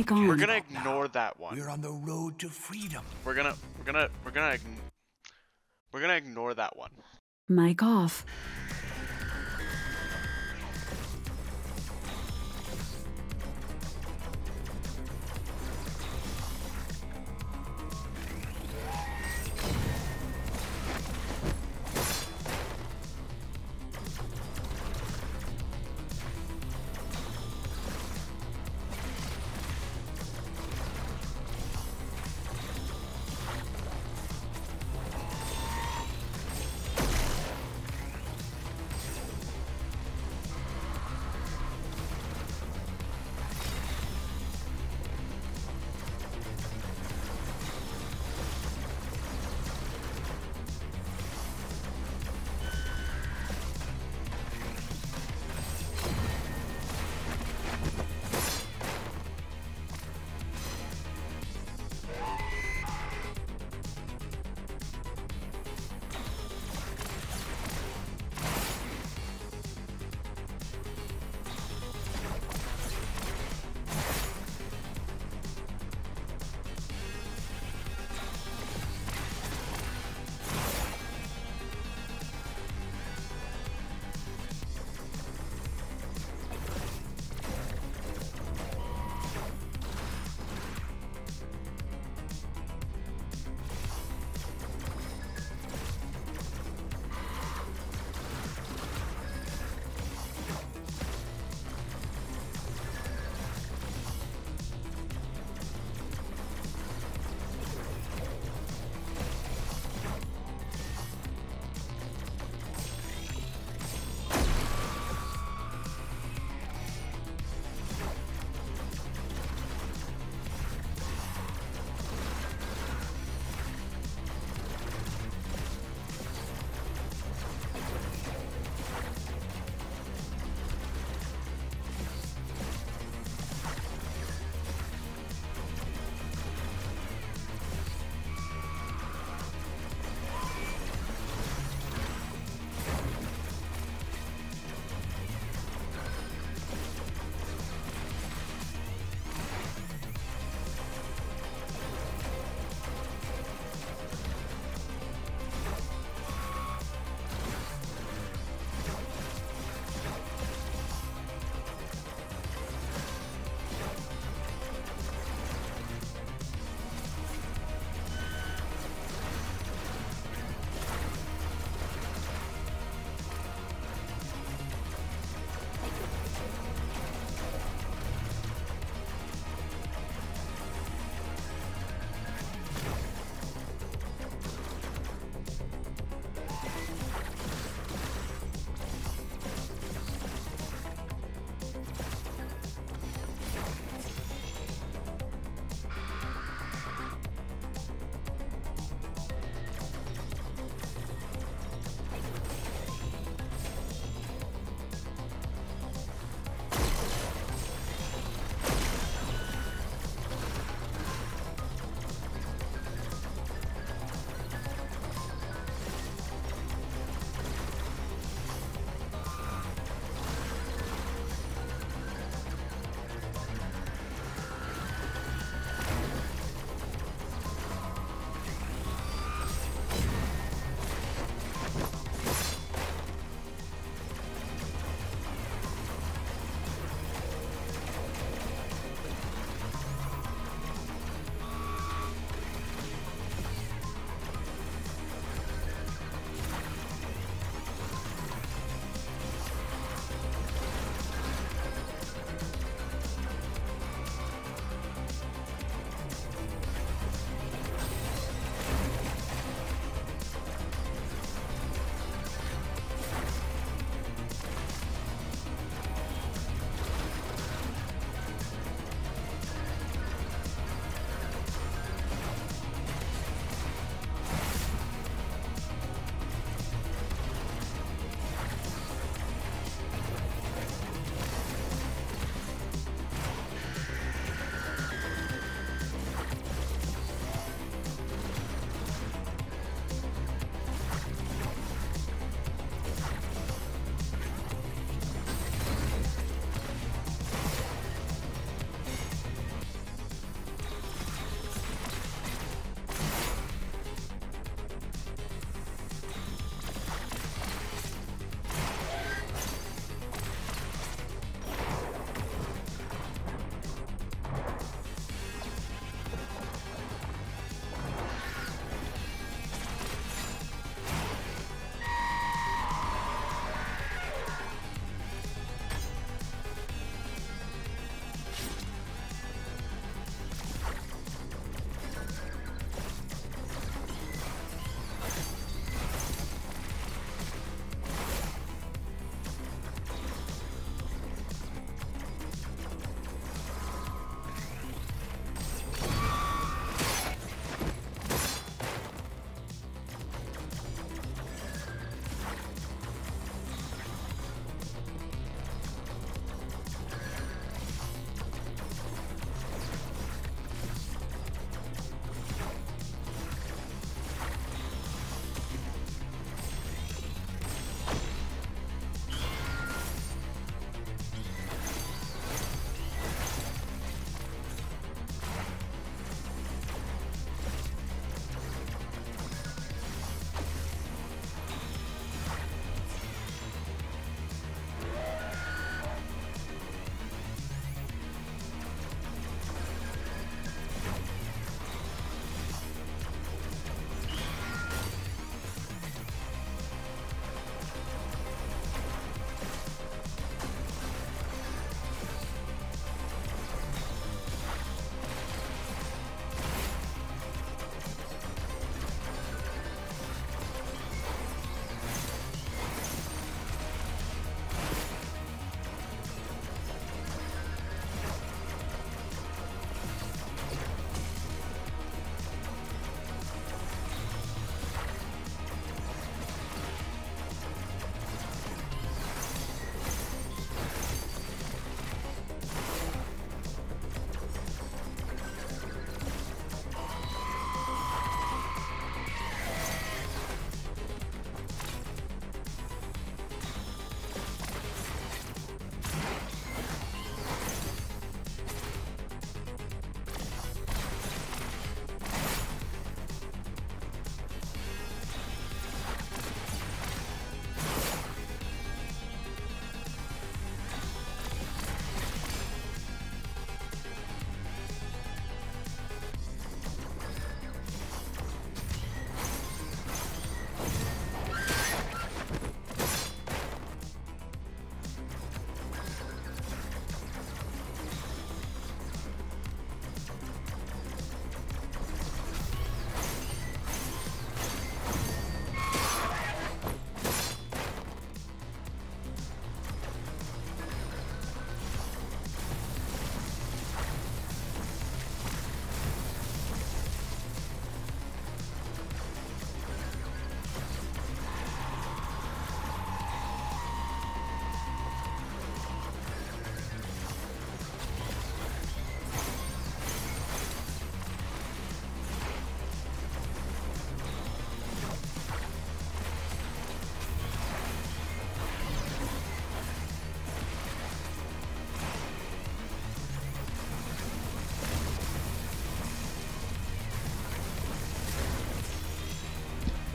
Mic on. We're gonna ignore that one. We're on the road to freedom. We're gonna we're gonna we're gonna we're gonna ignore that one. Mic off.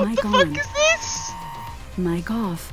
What Mic the on. fuck is this? Mic off.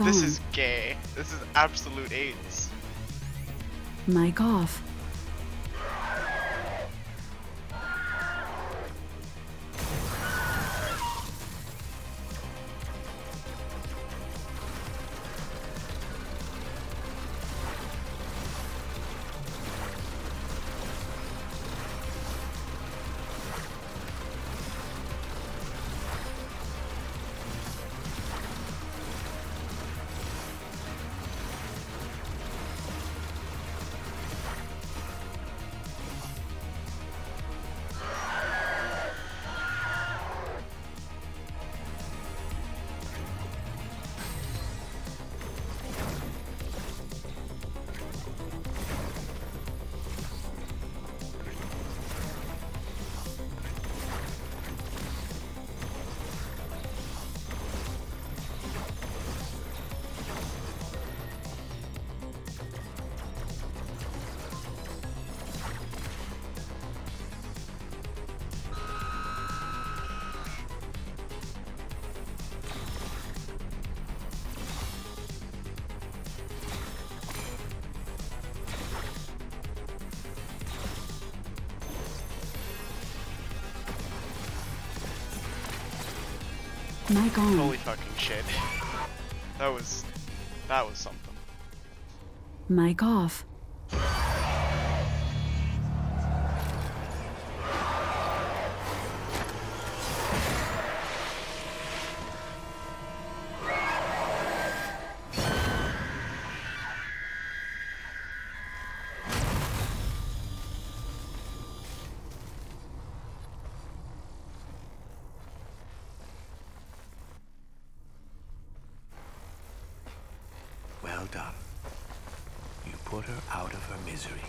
On. This is gay. This is absolute AIDS. Mic off. Mic on. Holy fucking shit. That was that was something. Mic off. Her out of her misery.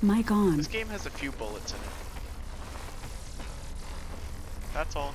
Mic on. This game has a few bullets in it. That's all.